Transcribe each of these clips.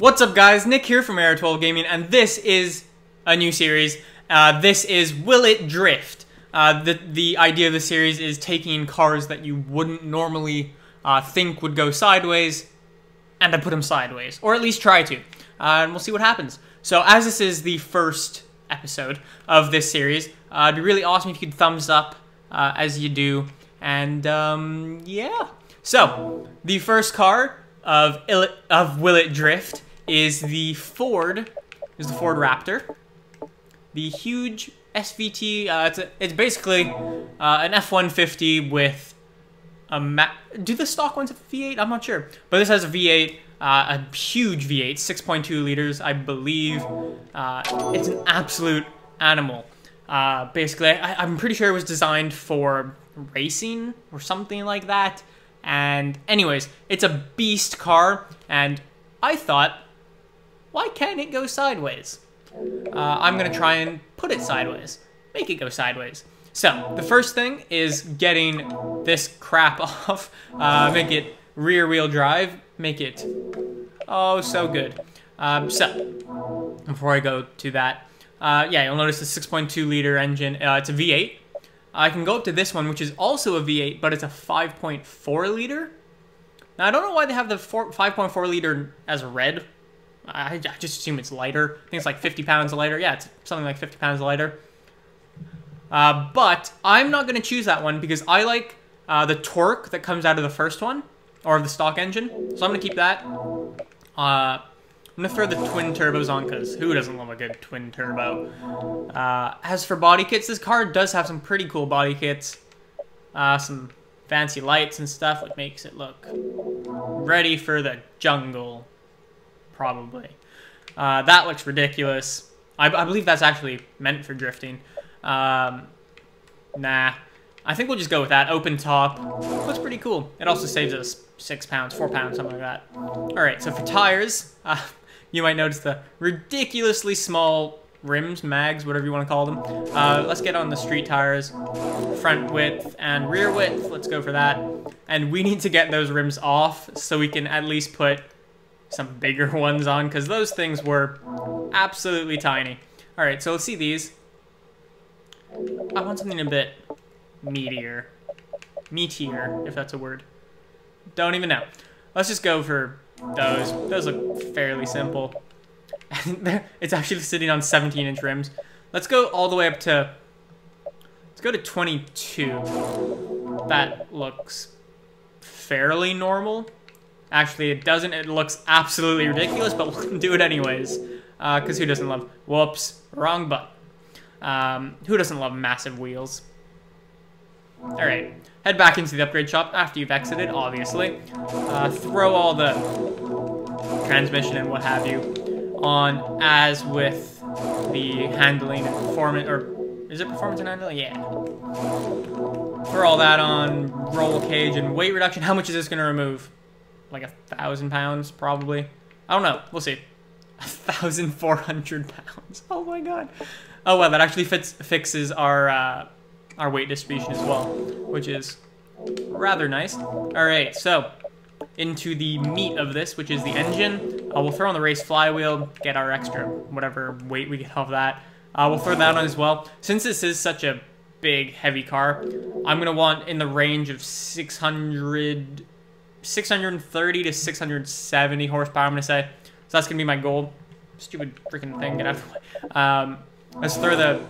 What's up guys, Nick here from AR12 Gaming, and this is a new series. Uh, this is Will It Drift? Uh, the, the idea of the series is taking cars that you wouldn't normally uh, think would go sideways, and I put them sideways, or at least try to, uh, and we'll see what happens. So as this is the first episode of this series, uh, it'd be really awesome if you could thumbs up uh, as you do, and um, yeah. So, the first car of, of Will It Drift is the Ford, is the Ford Raptor. The huge SVT, uh, it's, a, it's basically uh, an F-150 with a ma Do the stock ones have V8? I'm not sure. But this has a V8, uh, a huge V8, 6.2 liters, I believe. Uh, it's an absolute animal. Uh, basically, I, I'm pretty sure it was designed for racing or something like that. And anyways, it's a beast car, and I thought why can't it go sideways? Uh, I'm gonna try and put it sideways, make it go sideways. So, the first thing is getting this crap off, uh, make it rear wheel drive, make it, oh, so good. Um, so, before I go to that, uh, yeah, you'll notice the 6.2 liter engine, uh, it's a V8. I can go up to this one, which is also a V8, but it's a 5.4 liter. Now, I don't know why they have the 5.4 liter as red I, I just assume it's lighter. I think it's like 50 pounds lighter. Yeah, it's something like 50 pounds lighter. Uh, but I'm not going to choose that one because I like uh, the torque that comes out of the first one, or of the stock engine. So I'm going to keep that. Uh, I'm going to throw the twin turbos on because who doesn't love a good twin turbo? Uh, as for body kits, this car does have some pretty cool body kits. Uh, some fancy lights and stuff, which makes it look ready for the jungle probably. Uh, that looks ridiculous. I, I, believe that's actually meant for drifting. Um, nah. I think we'll just go with that. Open top. Looks pretty cool. It also saves us six pounds, four pounds, something like that. All right, so for tires, uh, you might notice the ridiculously small rims, mags, whatever you want to call them. Uh, let's get on the street tires. Front width and rear width. Let's go for that. And we need to get those rims off so we can at least put some bigger ones on because those things were absolutely tiny. All right, so let's see these. I want something a bit meatier. Meatier, if that's a word. Don't even know. Let's just go for those. Those look fairly simple. it's actually sitting on 17-inch rims. Let's go all the way up to... Let's go to 22. That looks fairly normal. Actually, it doesn't. It looks absolutely ridiculous, but we'll do it anyways. Because uh, who doesn't love... Whoops. Wrong button. Um, who doesn't love massive wheels? Alright. Head back into the upgrade shop after you've exited, obviously. Uh, throw all the transmission and what have you on as with the handling and performance... Or is it performance and handling? Yeah. Throw all that on roll cage and weight reduction. How much is this going to remove? Like a thousand pounds, probably. I don't know. We'll see. A thousand four hundred pounds. Oh my god. Oh well, that actually fits fixes our uh, our weight distribution as well, which is rather nice. All right, so into the meat of this, which is the engine. Uh, we'll throw on the race flywheel, get our extra whatever weight we get off that. Uh, we'll throw that on as well. Since this is such a big, heavy car, I'm going to want in the range of 600 630 to 670 horsepower, I'm going to say. So that's going to be my goal. Stupid freaking thing, get out of the way. Um, let's throw the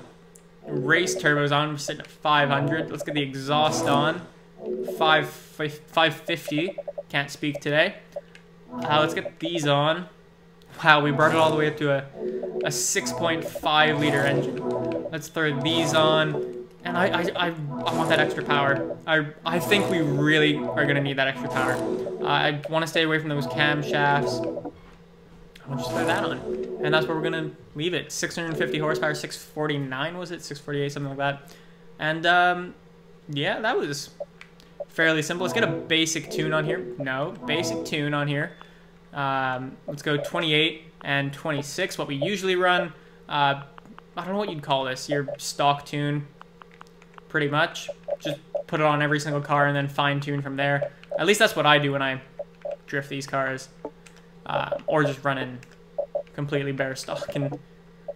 race turbos on. We're sitting at 500. Let's get the exhaust on. 5, 550. Can't speak today. Uh, let's get these on. Wow, we brought it all the way up to a, a 6.5 liter engine. Let's throw these on. And I, I, I, I, want that extra power. I, I think we really are going to need that extra power. Uh, I want to stay away from those camshafts. I'll just throw that on. And that's where we're going to leave it. 650 horsepower, 649 was it? 648, something like that. And, um, yeah, that was fairly simple. Let's get a basic tune on here. No, basic tune on here. Um, let's go 28 and 26, what we usually run. Uh, I don't know what you'd call this, your stock tune pretty much. Just put it on every single car and then fine-tune from there. At least that's what I do when I drift these cars. Uh, or just running completely bare stock. And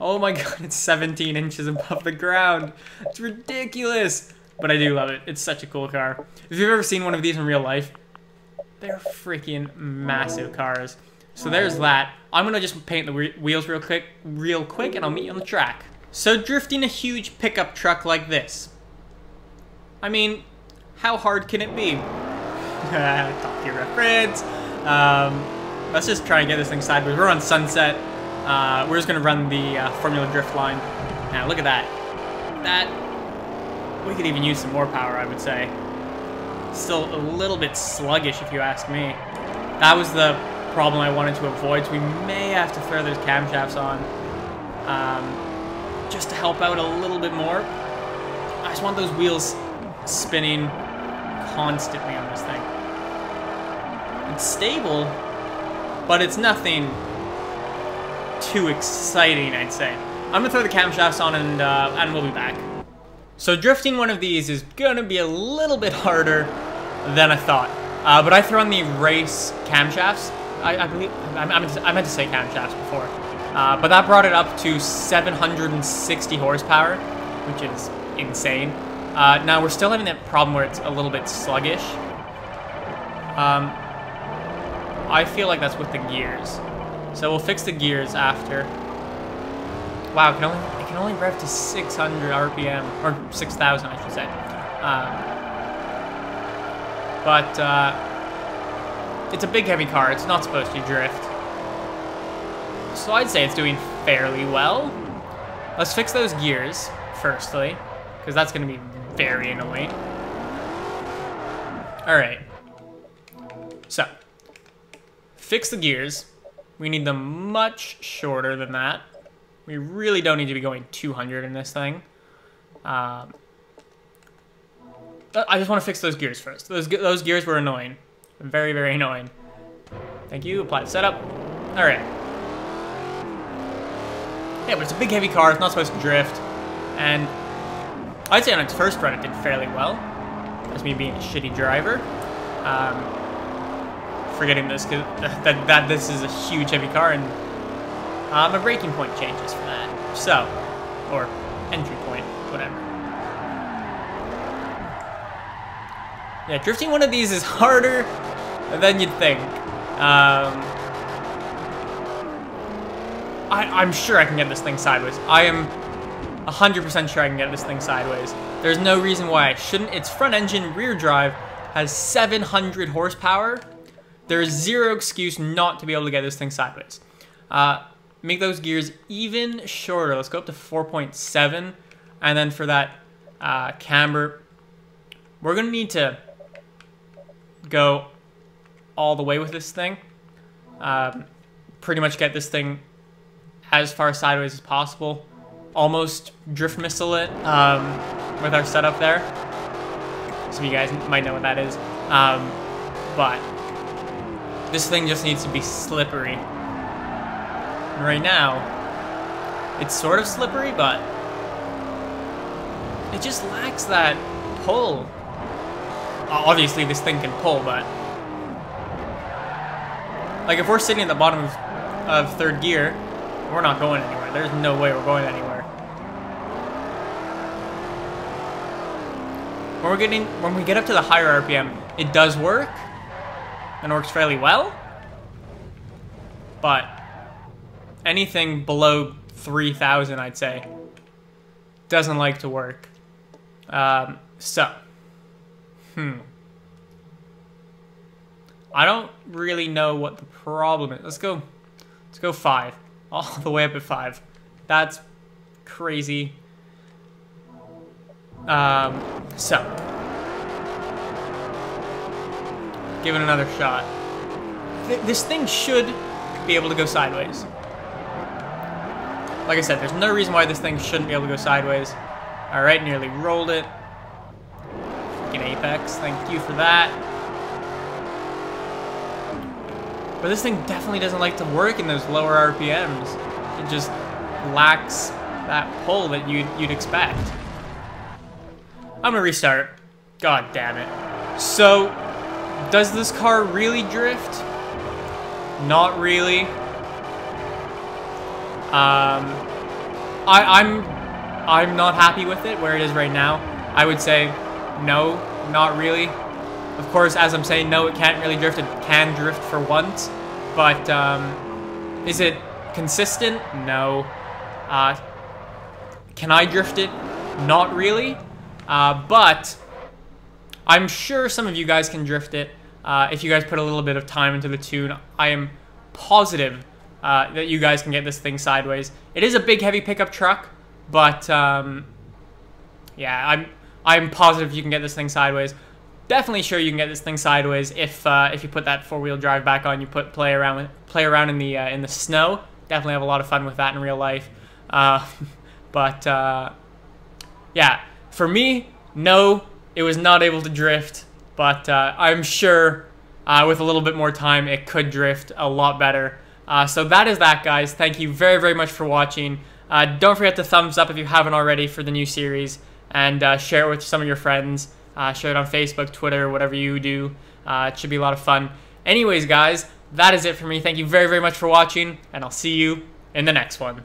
oh my god, it's 17 inches above the ground. It's ridiculous. But I do love it. It's such a cool car. If you've ever seen one of these in real life, they're freaking massive cars. So there's that. I'm gonna just paint the wheels real quick, real quick, and I'll meet you on the track. So drifting a huge pickup truck like this. I mean, how hard can it be? Top Gear reference. Um, let's just try and get this thing sideways. We're on Sunset. Uh, we're just gonna run the uh, Formula Drift line. Now look at that. That we could even use some more power, I would say. Still a little bit sluggish, if you ask me. That was the problem I wanted to avoid, so we may have to throw those camshafts on um, just to help out a little bit more. I just want those wheels spinning constantly on this thing. It's stable, but it's nothing too exciting, I'd say. I'm gonna throw the camshafts on and, uh, and we'll be back. So drifting one of these is gonna be a little bit harder than I thought. Uh, but I threw on the race camshafts. I, I believe, I, I, meant to, I, meant to, say camshafts before. Uh, but that brought it up to 760 horsepower, which is insane. Uh, now we're still having that problem where it's a little bit sluggish. Um, I feel like that's with the gears. So we'll fix the gears after. Wow, it can only, it can only rev to 600 RPM, or 6,000 I should say. Um, but uh, it's a big heavy car, it's not supposed to drift. So I'd say it's doing fairly well. Let's fix those gears, firstly, because that's going to be very annoying. Alright. So, fix the gears. We need them much shorter than that. We really don't need to be going 200 in this thing. Um, I just want to fix those gears first. Those, those gears were annoying. Very, very annoying. Thank you. Apply the setup. All right. Yeah, but it's a big, heavy car. It's not supposed to drift. And I'd say on its first run, it did fairly well. That's me being a shitty driver. Um, forgetting this because that, that this is a huge heavy car and um, a braking point changes for that. So, or entry point, whatever. Yeah, drifting one of these is harder than you'd think. Um, I, I'm sure I can get this thing sideways. I am 100% sure I can get this thing sideways. There's no reason why I shouldn't. Its front engine rear drive has 700 horsepower there is zero excuse not to be able to get this thing sideways. Uh, make those gears even shorter. Let's go up to 4.7. And then for that uh, camber, we're going to need to go all the way with this thing. Um, pretty much get this thing as far sideways as possible. Almost drift missile it um, with our setup there. Some of you guys might know what that is. Um, but this thing just needs to be slippery. And right now, it's sort of slippery, but it just lacks that pull. Obviously, this thing can pull, but... Like, if we're sitting at the bottom of, of third gear, we're not going anywhere. There's no way we're going anywhere. When we're getting, when we get up to the higher RPM, it does work, and works fairly well. But anything below 3,000, I'd say, doesn't like to work. Um, so, hmm. I don't really know what the problem is. Let's go, let's go five. All the way up at five. That's crazy. Um, so, give it another shot. Th this thing should be able to go sideways. Like I said, there's no reason why this thing shouldn't be able to go sideways. Alright, nearly rolled it. Freaking Apex, thank you for that. But this thing definitely doesn't like to work in those lower RPMs. It just lacks that pull that you'd, you'd expect. I'm gonna restart. God damn it. So, does this car really drift? not really. Um, I, I'm I'm not happy with it where it is right now. I would say no, not really. Of course, as I'm saying, no, it can't really drift. It can drift for once, but um, is it consistent? No. Uh, can I drift it? Not really. Uh, but I'm sure some of you guys can drift it uh, if you guys put a little bit of time into the tune. I am positive uh, that you guys can get this thing sideways. It is a big, heavy pickup truck, but um, yeah, I'm I'm positive you can get this thing sideways. Definitely sure you can get this thing sideways if uh, if you put that four wheel drive back on. You put play around with play around in the uh, in the snow. Definitely have a lot of fun with that in real life. Uh, but yeah, for me, no, it was not able to drift. But uh, I'm sure uh, with a little bit more time, it could drift a lot better. so that is that, guys. Thank you very very much for watching. don't forget to thumbs up if you haven't already for the new series and uh, share it with some of your friends. Uh, share it on Facebook, Twitter, whatever you do. Uh, it should be a lot of fun. Anyways, guys, that is it for me. Thank you very, very much for watching, and I'll see you in the next one.